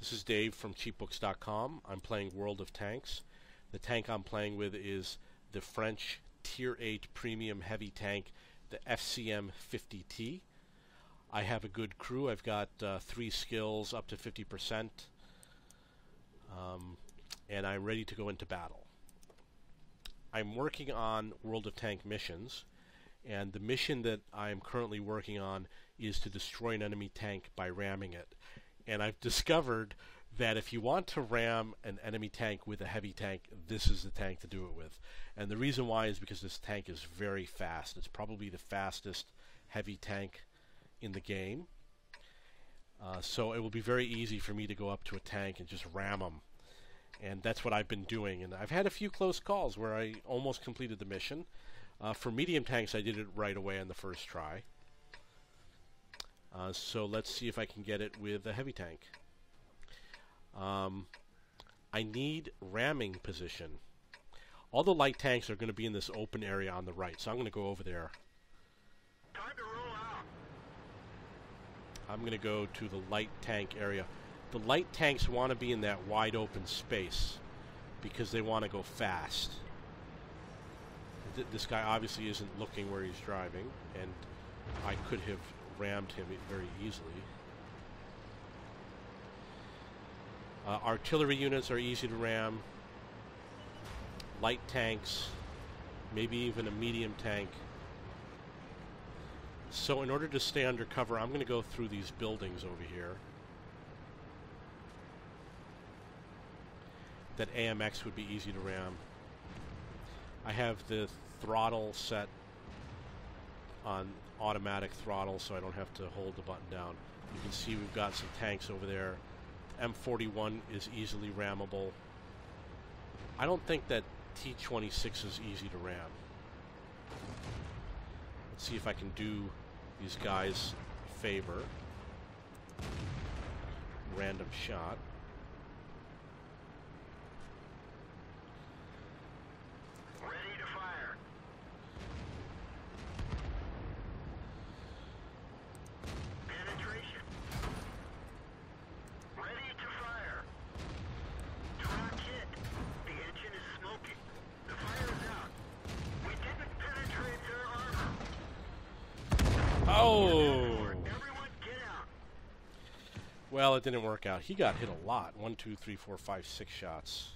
This is Dave from cheapbooks.com. I'm playing World of Tanks. The tank I'm playing with is the French Tier 8 Premium Heavy Tank, the FCM 50T. I have a good crew. I've got uh, three skills up to 50%, um, and I'm ready to go into battle. I'm working on World of Tank missions, and the mission that I'm currently working on is to destroy an enemy tank by ramming it and I've discovered that if you want to ram an enemy tank with a heavy tank, this is the tank to do it with. And the reason why is because this tank is very fast. It's probably the fastest heavy tank in the game. Uh, so it will be very easy for me to go up to a tank and just ram them. And that's what I've been doing. And I've had a few close calls where I almost completed the mission. Uh, for medium tanks, I did it right away on the first try. Uh, so let's see if I can get it with a heavy tank. Um, I need ramming position. All the light tanks are going to be in this open area on the right, so I'm going to go over there. Time to roll out. I'm going to go to the light tank area. The light tanks want to be in that wide open space because they want to go fast. Th this guy obviously isn't looking where he's driving, and I could have rammed him very easily. Uh, artillery units are easy to ram. Light tanks, maybe even a medium tank. So in order to stay under cover, I'm going to go through these buildings over here. That AMX would be easy to ram. I have the throttle set on automatic throttle so I don't have to hold the button down. You can see we've got some tanks over there. M41 is easily rammable. I don't think that T26 is easy to ram. Let's see if I can do these guys a favor. Random shot. Ready to fire. Penetration. Ready to fire. Track hit. The engine is smoking. The fire's out. We didn't penetrate their armor. Oh! Everyone get out. Well, it didn't work out. He got hit a lot. One, two, three, four, five, six shots.